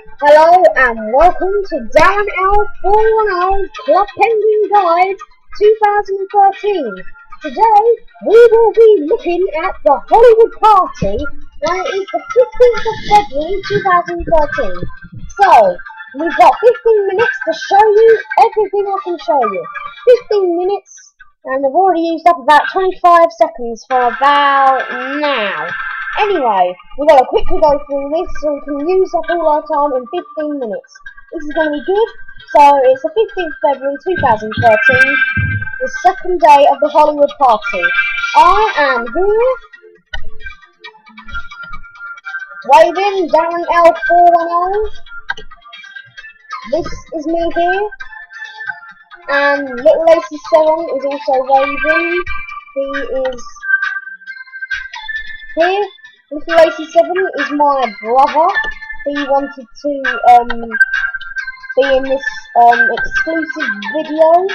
Hello and welcome to Darren L 410 Club Penguin Guide 2013. Today we will be looking at the Hollywood Party when it is the 15th of February 2013. So, we've got 15 minutes to show you everything I can show you. 15 minutes and we've already used up about 25 seconds for about now. Anyway, we're to quickly go through this so we can use up all our time in 15 minutes. This is going to be good. So, it's the 15th February 2013, the second day of the Hollywood party. I am here, waving Darren L410. This is me here. And Little Lacey 7 is also waving. He is here. Little Lacey 7 is my brother. He wanted to um, be in this um, exclusive video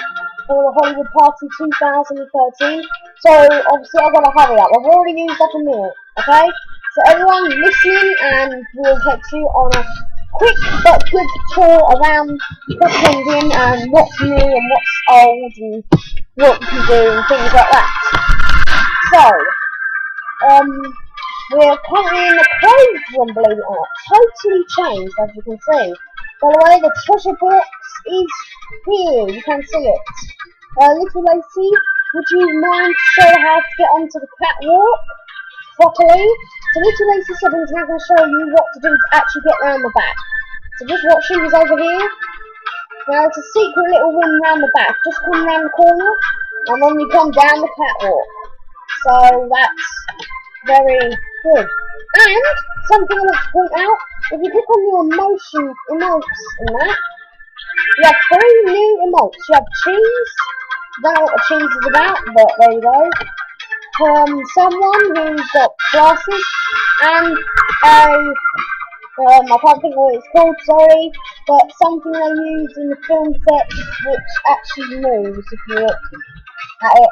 for the Hollywood Party 2013. So obviously I've got to hurry up. I've already used up a minute, okay? So everyone listening and we'll take you on a quick but good tour around Penguin and what's new and what's old and what you can do and things like that. So, um, we're currently in the clothes room, believe it or not. Totally changed, as you can see. By the way, the treasure box is here. You can see it. Uh, Little Lacey, would you mind to show how to get onto the catwalk properly? So Little Lacey 7 is now going to show you what to do to actually get around the back. So just watching is over here. Now it's a secret little room round the back. Just come round the corner, and then you come down the catwalk. So that's very good. And something I want to point out, if you click on your emotion emotes in that, you have three new emotes. You have cheese. Don't know what cheese is about, but there you go. Um, someone who's got glasses and a um, I can't think what it's called, sorry, but something they use in the film set which actually moves if you look at it.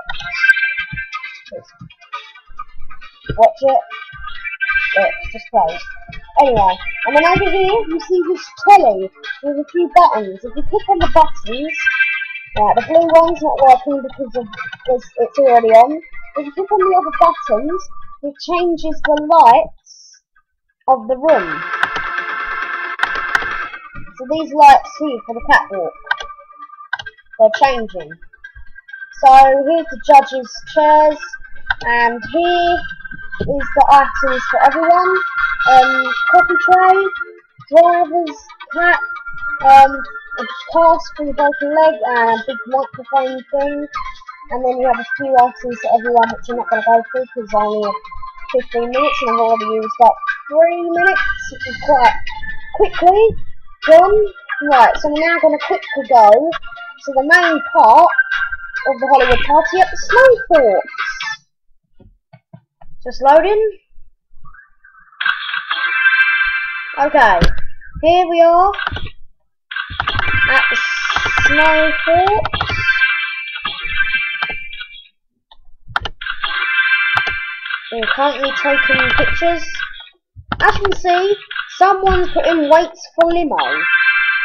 Watch it. It's just closed. Anyway, and then over here you see this telly with a few buttons. If you click on the buttons, right, the blue one's not working because of because it's already on. If you click on the other buttons, it changes the lights of the room. So these lights here for the catwalk, they're changing. So here's the judges' chairs, and here is the items for everyone. Um, coffee tray, driver's hat, um, a cast for your broken leg, and a big microphone thing. And then you have a few items for everyone, which I'm not going to go through because only 15 minutes, and I've already used up 3 minutes, which is quite quickly done. Right, so we're now going to quickly go to the main part of the Hollywood party at the Snow Forts. Just loading. Okay, here we are at the Snow Forts. We're currently taking pictures. As you can see, someone's putting weights for limo.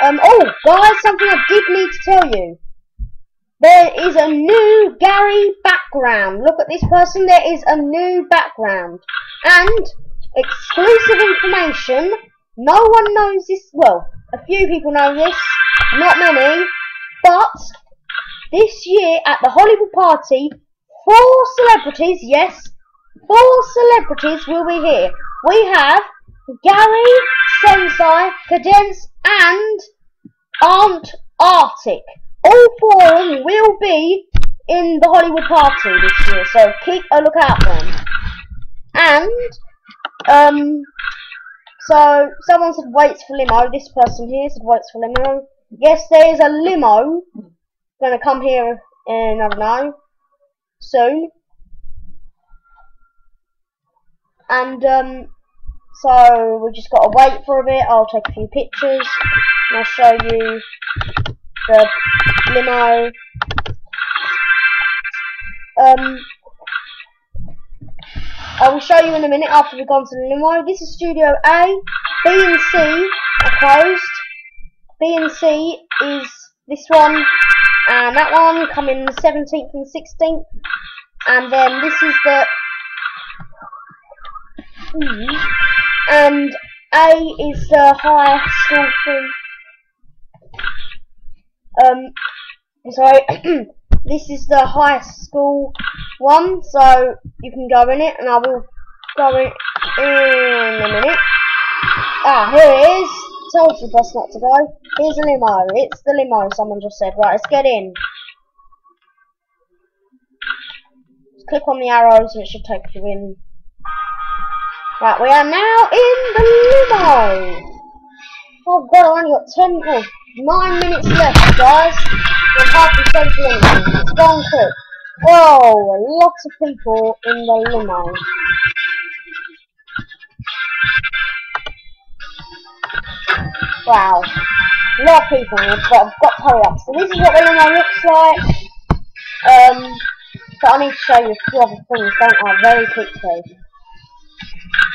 Um, oh, guys, something I did need to tell you. There is a new Gary background. Look at this person. There is a new background. And exclusive information. No one knows this. Well, a few people know this. Not many. But this year at the Hollywood party, four celebrities, yes, four celebrities will be here. We have Gary, Sensei, Cadence, and Aunt Arctic. All four of them will be in the Hollywood party this year, so keep a look out for them. And, um, so someone said waits for limo. This person here said waits for limo. Yes, there is a limo gonna come here in, I don't know, soon. And, um, so we just gotta wait for a bit. I'll take a few pictures and I'll show you the limo. Um, I will show you in a minute after we've gone to the limo. This is Studio A, B and C are closed. B and C is this one and that one coming the 17th and 16th. And then this is the hmm, and A is the high school thing. Um, sorry, this is the high school one, so you can go in it, and I will go in in a minute. Ah, here it is. Told you bus not to go. Here's a limo. It's the limo, someone just said. Right, let's get in. Just click on the arrows and it should take you in. Right, we are now in the limo. Oh god, I only got 10, oh, 9 minutes left, guys. We're hardly said anything. It's gone quick. Whoa, lots of people in the limo. Wow. A lot of people, but I've got to hurry up. So this is what the limo looks like. Um, but I need to show you a few other things, don't I, very quickly.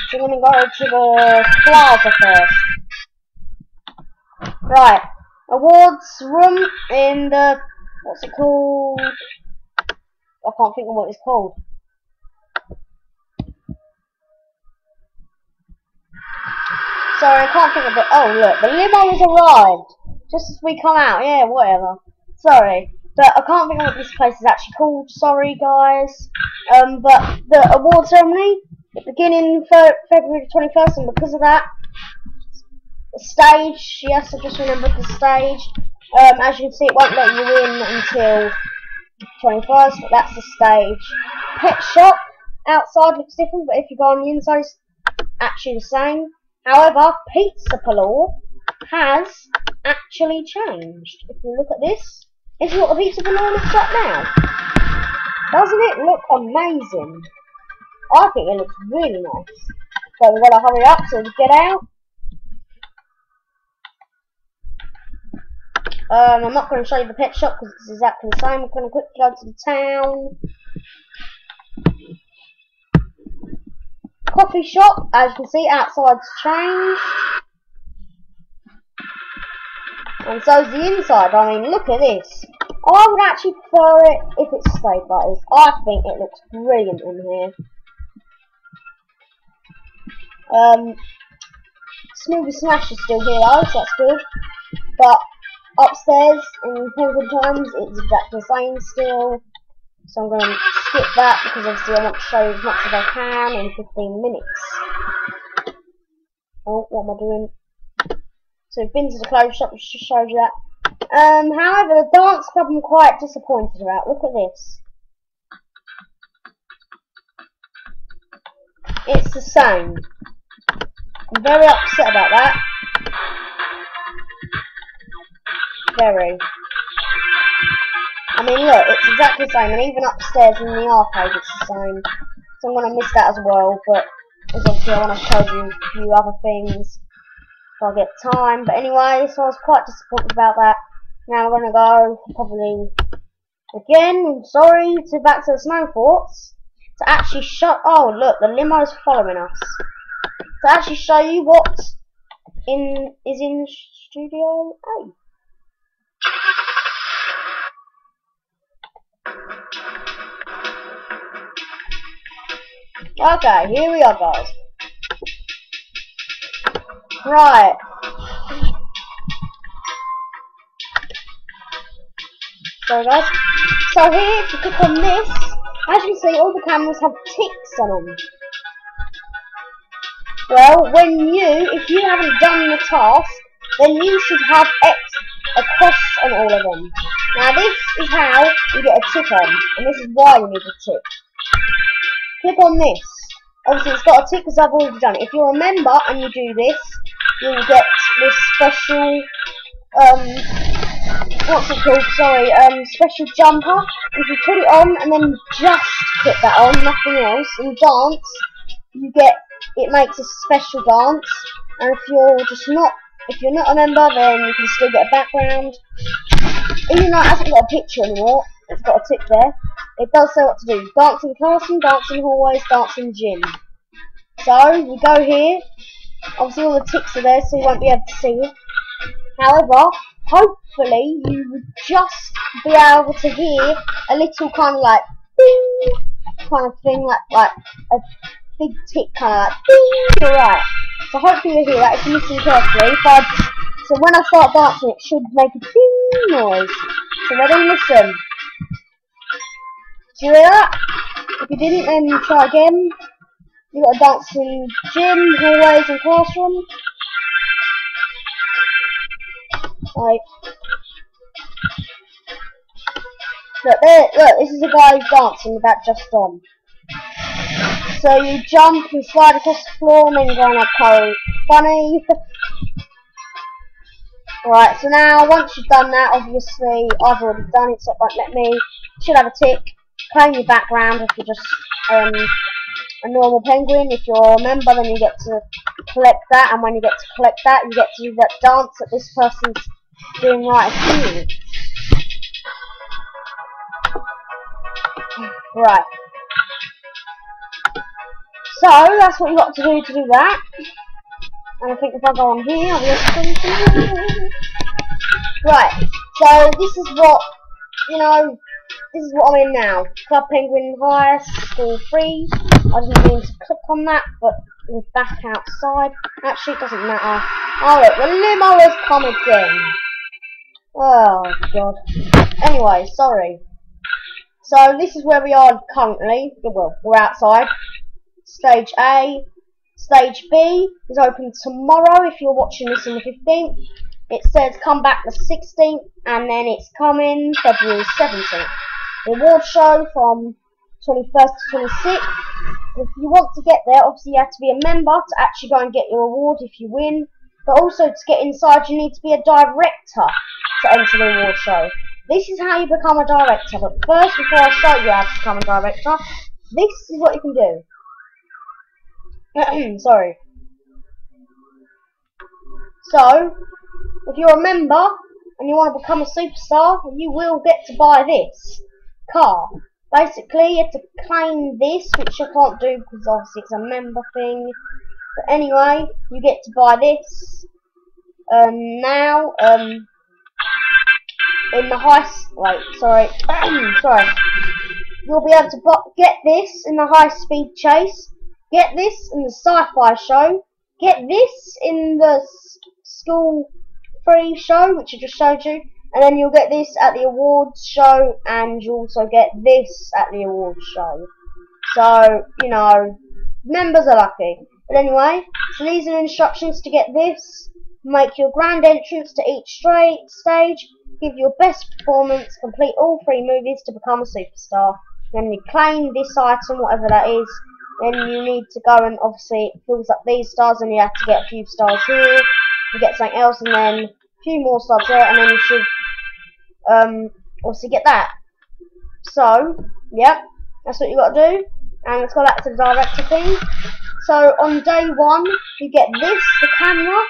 So I'm going to go to the plaza first. Right. Awards room in the, what's it called? I can't think of what it's called. Sorry, I can't think of it. Oh, look, the limo has arrived. Just as we come out. Yeah, whatever. Sorry. But I can't think of what this place is actually called. Sorry, guys. Um, but the award ceremony, beginning for February 21st, and because of that, the stage, yes, I just remembered the stage. Um, as you can see, it won't let you in until 21st, but that's the stage. Pet shop, outside looks different, but if you go on the inside, it's actually the same. However, Pizza Parlour has actually changed. If you look at this, is what the Pizza Parlour looks like now. Doesn't it look amazing? I think it looks really nice. So we've got to hurry up so we get out. Um, I'm not going to show you the pet shop because it's exactly the same. I'm going to quickly go to the town. coffee shop, as you can see, outside's changed. And so's the inside. I mean, look at this. I would actually prefer it if it stayed like this. I think it looks brilliant in here. Um, Smoothie Smash is still here though, so that's good. But upstairs in Penguin Times, it's exactly the same still. So I'm going to skip that because obviously I want to show as much as I can in 15 minutes. Oh, what am I doing? So been to the clothes shop, just shows you that. Um, however, the dance club I'm quite disappointed about. Look at this. It's the same. I'm very upset about that. Very. I mean, look, it's exactly the same, and even upstairs in the arcade it's the same. So I'm going to miss that as well, but obviously I want to show you a few other things if I get time. But anyway, so I was quite disappointed about that. Now we're going to go, probably, again, sorry, to back to the snow forts, to actually show, oh look, the limo's following us. To actually show you what in is in Studio A. Okay, here we are, guys. Right. So, guys. So here, if you click on this, as you see, all the cameras have ticks on them. Well, when you, if you haven't done the task, then you should have X across on all of them. Now this is how you get a tick on, and this is why you need a tick. Click on this. Obviously it's got a tick because I've already done it. If you're a member and you do this, you'll get this special, um, what's it called, sorry, um, special jumper. If you put it on and then just put that on, nothing else, and dance, you get, it makes a special dance. And if you're just not if you're not a member, then you can still get a background. Even though it hasn't got a picture anymore, it's got a tick there. It does say what to do. Dancing classroom, dancing hallways, dancing gym. So, you go here, Obviously all the ticks are there so you won't be able to see it. However, hopefully you would just be able to hear a little kind of like ding kind of thing, like like a big tick kind of like ding. Alright. So hopefully you hear that if you listen carefully. I, so when I start dancing it should make a ding noise. So ready, listen. Do you hear that? If you didn't then try again. You got to dance in gym, hallways and classroom. Like, look, there, look, this is a guy who's dancing with that just on. So you jump and slide across the floor and then you go on a pole. Funny. right, so now once you've done that, obviously I've already done it, so it won't let me. Should have a tick. Claim your background if you're just um, a normal penguin. If you're a member, then you get to collect that, and when you get to collect that, you get to do that dance that this person's doing right here. Right. So, that's what you got to do to do that. I think if I go on here, Right, so this is what, you know, this is what I'm in now. Club Penguin High School 3. I didn't mean to click on that, but we're back outside. Actually, it doesn't matter. Oh look, the limo has come again. Oh god. Anyway, sorry. So this is where we are currently. Well, we're outside. Stage A. Stage B is open tomorrow if you're watching this on the 15th. It says come back the 16th and then it's coming February 17th. The award show from 21st to 26th. If you want to get there, obviously you have to be a member to actually go and get your award if you win. But also to get inside you need to be a director to enter the award show. This is how you become a director. But first, before I show you how to become a director, this is what you can do. Sorry. So, if you're a member and you want to become a superstar, you will get to buy this car. Basically, you have to claim this, which I can't do because obviously it's a member thing. But anyway, you get to buy this um, now. Um, in the high wait, sorry, sorry. You'll be able to get this in the high speed chase. Get this in the sci-fi show. Get this in the school free show, which I just showed you. And then you'll get this at the awards show, and you also get this at the awards show. So, you know, members are lucky. But anyway, so these are instructions to get this. Make your grand entrance to each straight stage. Give your best performance. Complete all three movies to become a superstar. Then you claim this item, whatever that is. Then you need to go and obviously it fills up these stars, and you have to get a few stars here. You get something else, and then a few more stars there, and then you should um, obviously get that. So, yep, that's what you got to do. And let's go back to the director thing. So on day one, you get this, the camera.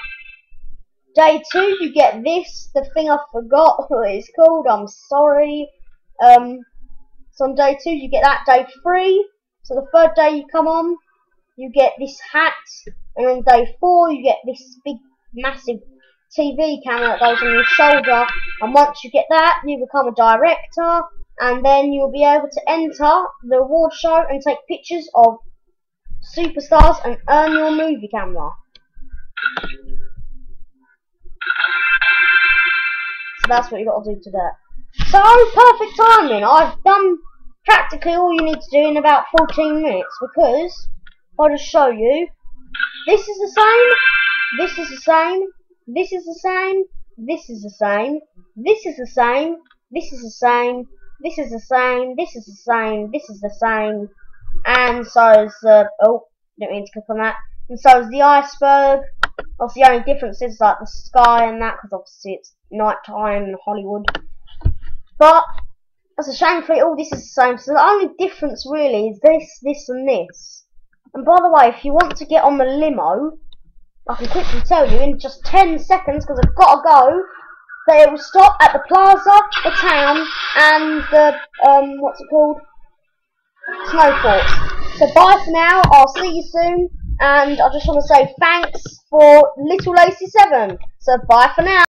Day two, you get this, the thing I forgot what it's called. I'm sorry. Um, so on day two, you get that. Day three, so the third day you come on, you get this hat. And on day four, you get this big, massive TV camera that goes on your shoulder and once you get that you become a director and then you'll be able to enter the award show and take pictures of superstars and earn your movie camera. So that's what you've got to do today. So perfect timing. I've done practically all you need to do in about 14 minutes because I'll just show you. This is the same. This is the same. This is the same. This is the same. This is the same. This is the same. This is the same. This is the same. This is the same. And so is the oh, didn't mean to click on that. And so is the iceberg. Obviously, the only difference is like the sky and that, because obviously it's night time in Hollywood. But that's a shame for it. All this is the same. So the only difference really is this, this, and this. And by the way, if you want to get on the limo, I can quickly tell you in just 10 seconds, because I've got to go, that it will stop at the plaza, the town, and the, um, what's it called? Snowfort. So bye for now, I'll see you soon. And I just want to say thanks for Little Lacey 7. So bye for now.